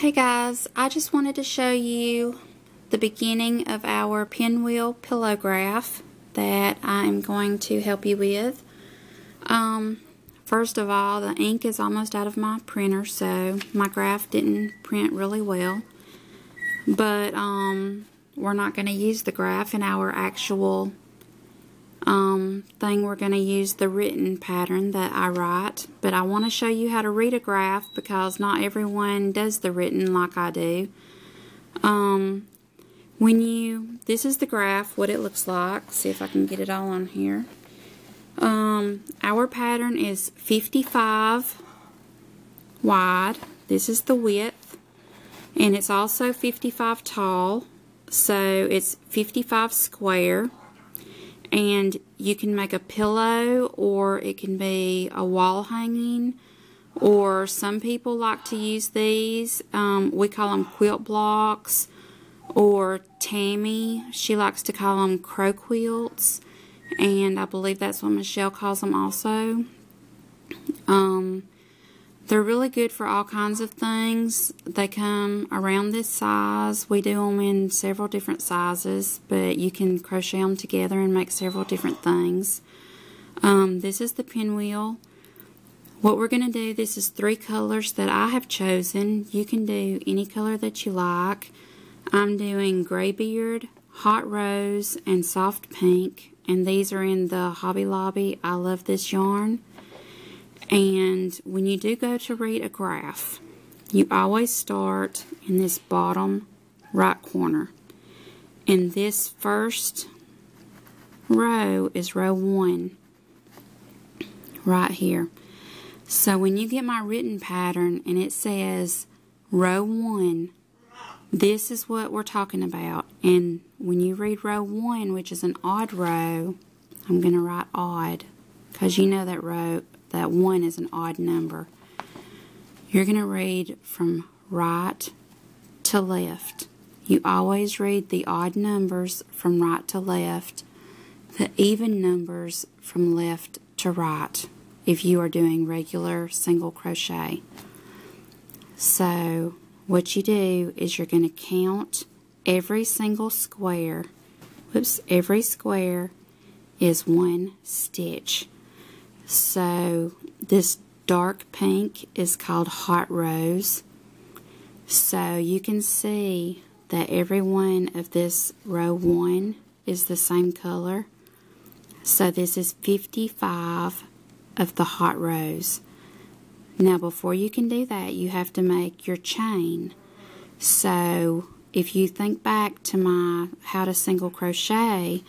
Hey guys, I just wanted to show you the beginning of our pinwheel pillow graph that I'm going to help you with. Um, first of all, the ink is almost out of my printer, so my graph didn't print really well. But um, we're not going to use the graph in our actual um, thing. We're going to use the written pattern that I write. But I want to show you how to read a graph because not everyone does the written like I do. Um, when you, this is the graph, what it looks like. See if I can get it all on here. Um, our pattern is 55 wide. This is the width. And it's also 55 tall. So it's 55 square. And you can make a pillow or it can be a wall hanging. Or some people like to use these. Um, we call them quilt blocks or Tammy, she likes to call them crow quilts, and I believe that's what Michelle calls them also. Um, they're really good for all kinds of things. They come around this size. We do them in several different sizes, but you can crochet them together and make several different things. Um, this is the pinwheel. What we're going to do, this is three colors that I have chosen. You can do any color that you like. I'm doing Graybeard, Hot Rose, and Soft Pink. And these are in the Hobby Lobby. I love this yarn. And when you do go to read a graph, you always start in this bottom right corner. And this first row is row one, right here. So when you get my written pattern and it says row one, this is what we're talking about. And when you read row 1, which is an odd row, I'm going to write odd because you know that row, that 1 is an odd number. You're going to read from right to left. You always read the odd numbers from right to left, the even numbers from left to right if you are doing regular single crochet. So what you do is you're going to count every single square. Whoops, every square is one stitch. So this dark pink is called Hot Rose. So you can see that every one of this row 1 is the same color. So this is 55 of the Hot Rose. Now before you can do that, you have to make your chain. So if you think back to my how to single crochet,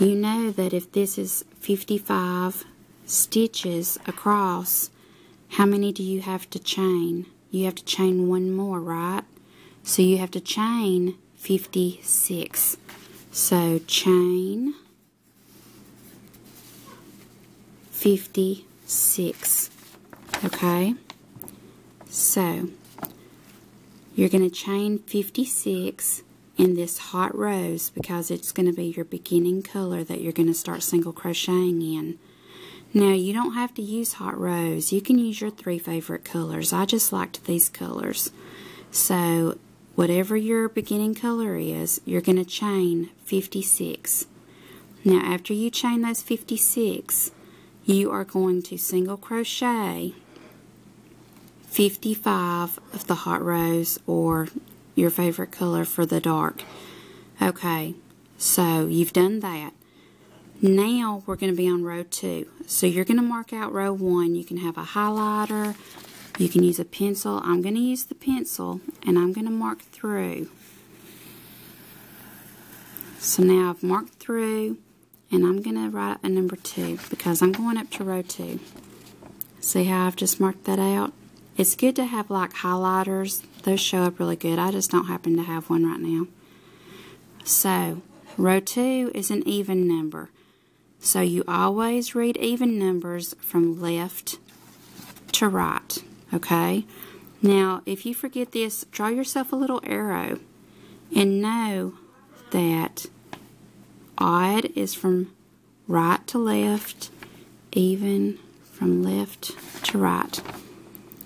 you know that if this is 55 stitches across, how many do you have to chain? You have to chain one more, right? So you have to chain 56. So chain 56. Okay, so you're going to chain 56 in this hot rose because it's going to be your beginning color that you're going to start single crocheting in. Now you don't have to use hot rose. You can use your three favorite colors. I just liked these colors. So whatever your beginning color is, you're going to chain 56. Now after you chain those 56, you are going to single crochet 55 of the hot rose or your favorite color for the dark. Okay, so you've done that. Now we're going to be on row 2. So you're going to mark out row 1. You can have a highlighter. You can use a pencil. I'm going to use the pencil and I'm going to mark through. So now I've marked through and I'm going to write a number 2 because I'm going up to row 2. See how I've just marked that out? It's good to have like highlighters. Those show up really good. I just don't happen to have one right now. So, row 2 is an even number. So you always read even numbers from left to right. Okay? Now, if you forget this, draw yourself a little arrow and know that odd is from right to left, even from left to right.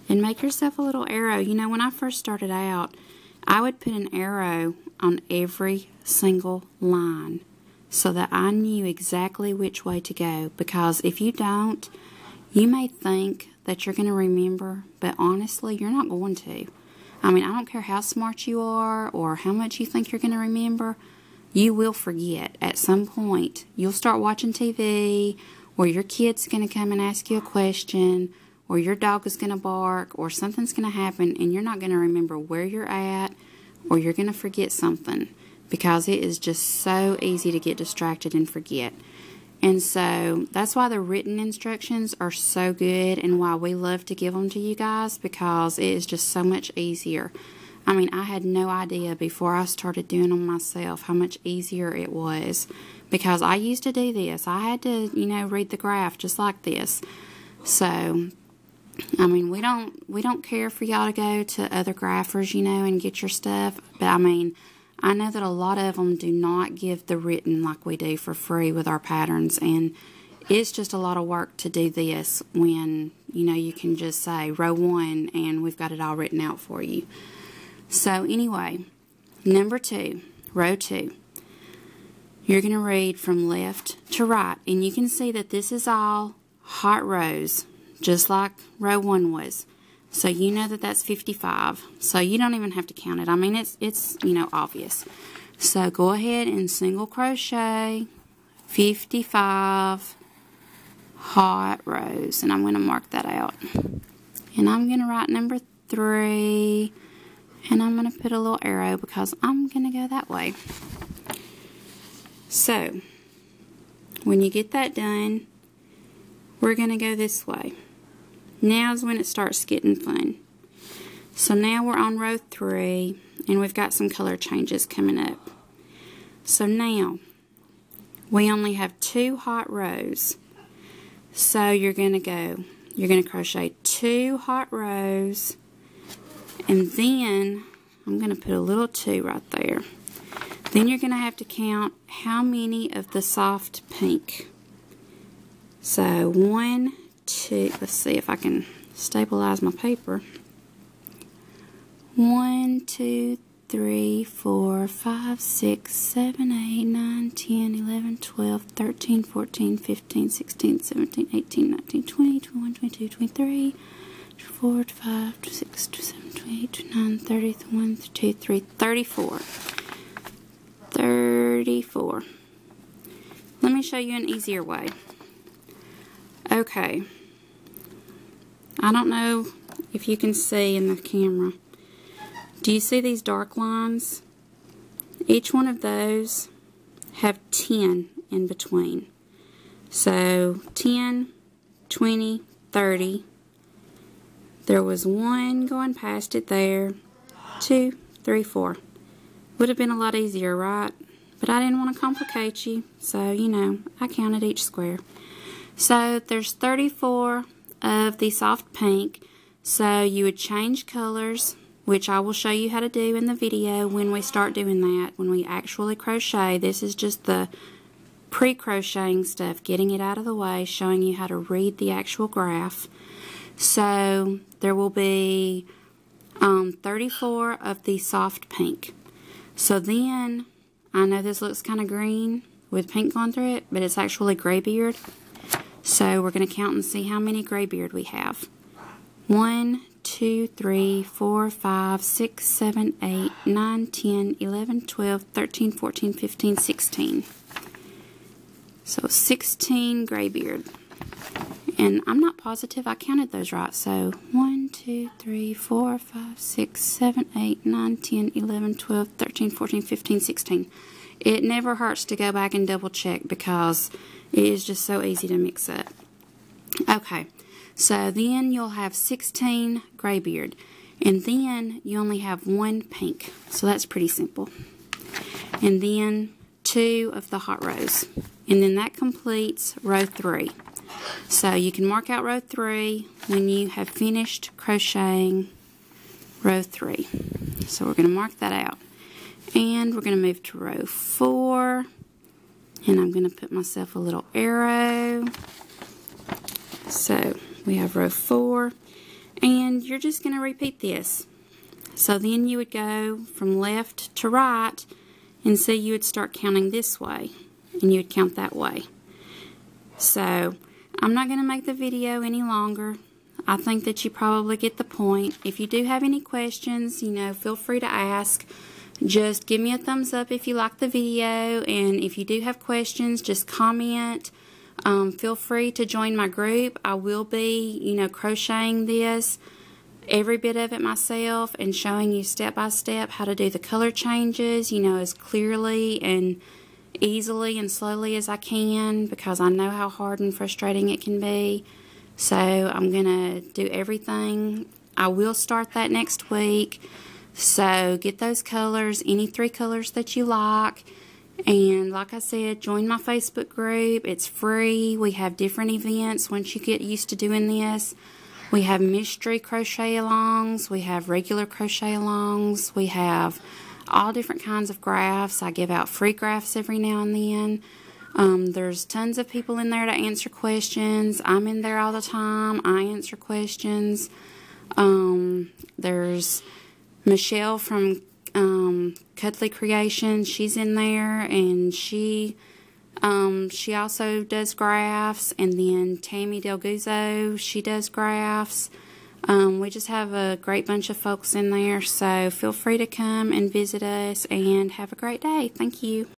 and make yourself a little arrow. You know, when I first started out, I would put an arrow on every single line so that I knew exactly which way to go because if you don't, you may think that you're going to remember, but honestly, you're not going to. I mean, I don't care how smart you are or how much you think you're going to remember, you will forget at some point. You'll start watching TV, or your kid's going to come and ask you a question, or your dog is going to bark, or something's going to happen, and you're not going to remember where you're at, or you're going to forget something because it is just so easy to get distracted and forget. And so that's why the written instructions are so good and why we love to give them to you guys because it is just so much easier. I mean, I had no idea before I started doing them myself how much easier it was because I used to do this. I had to, you know, read the graph just like this. So, I mean, we don't we don't care for y'all to go to other graphers, you know, and get your stuff, but I mean, I know that a lot of them do not give the written like we do for free with our patterns, and it's just a lot of work to do this when, you know, you can just say row one and we've got it all written out for you. So anyway, number two, row two. You're going to read from left to right, and you can see that this is all hot rose, just like row one was. So you know that that's 55. So you don't even have to count it. I mean, it's, it's you know, obvious. So go ahead and single crochet 55 hot rose. And I'm going to mark that out. And I'm going to write number three. And I'm going to put a little arrow because I'm going to go that way. So, when you get that done, we're going to go this way. Now is when it starts getting fun. So now we're on row three and we've got some color changes coming up. So now we only have two hot rose. So you're going to go, you're going to crochet two hot rose and then I'm going to put a little two right there. Then you're going to have to count how many of the soft pink. So one, two, let's see if I can stabilize my paper. One, two, three, four, five, six, seven, eight, nine, ten, eleven, twelve, thirteen, fourteen, fifteen, sixteen, seventeen, eighteen, nineteen, twenty, twenty-one, twenty-two, twenty-three, twenty-four, twenty-five, twenty-six, twenty-seven, twenty-eight, twenty-nine, thirty, thirty-one, thirty-two, thirty-three, thirty-four. Thirty-four. Let me show you an easier way. Okay. I don't know if you can see in the camera. Do you see these dark lines? Each one of those have 10 in between. So 10, 20, 30. There was one going past it there. Two, three, four. Would have been a lot easier, right? But I didn't want to complicate you, so, you know, I counted each square. So there's 34 of the soft pink. So you would change colors, which I will show you how to do in the video when we start doing that, when we actually crochet. This is just the pre-crocheting stuff, getting it out of the way, showing you how to read the actual graph. So there will be um, 34 of the soft pink. So then, I know this looks kind of green with pink going through it, but it's actually graybeard. So we're going to count and see how many graybeard we have. 1, 2, 3, 4, 5, 6, 7, 8, 9, 10, 11, 12, 13, 14, 15, 16. So 16 graybeard. And I'm not positive I counted those right. So 1, 2, 3, 4, 5, 6, 7, 8, 9, 10, 11, 12, 13, 14, 15, 16. It never hurts to go back and double check because it is just so easy to mix up. Okay, so then you'll have 16 graybeard. And then you only have one pink. So that's pretty simple. And then two of the hot rose. And then that completes row three. So you can mark out row three when you have finished crocheting row three. So we're going to mark that out. And we're going to move to row four. And I'm going to put myself a little arrow. So we have row four. And you're just going to repeat this. So then you would go from left to right and so you would start counting this way and you would count that way. So I'm not going to make the video any longer. I think that you probably get the point. If you do have any questions, you know, feel free to ask. Just give me a thumbs up if you like the video, and if you do have questions, just comment. Um, feel free to join my group. I will be, you know, crocheting this, every bit of it myself, and showing you step by step how to do the color changes, you know, as clearly and easily and slowly as I can because I know how hard and frustrating it can be. So I'm going to do everything. I will start that next week. So get those colors, any three colors that you like. And like I said, join my Facebook group. It's free. We have different events once you get used to doing this. We have mystery crochet alongs. We have regular crochet alongs. We have all different kinds of graphs. I give out free graphs every now and then. Um, there's tons of people in there to answer questions. I'm in there all the time. I answer questions. Um, there's Michelle from um, Cuddly Creations. She's in there, and she um, she also does graphs. And then Tammy Del Guzzo, she does graphs. Um, we just have a great bunch of folks in there, so feel free to come and visit us and have a great day. Thank you.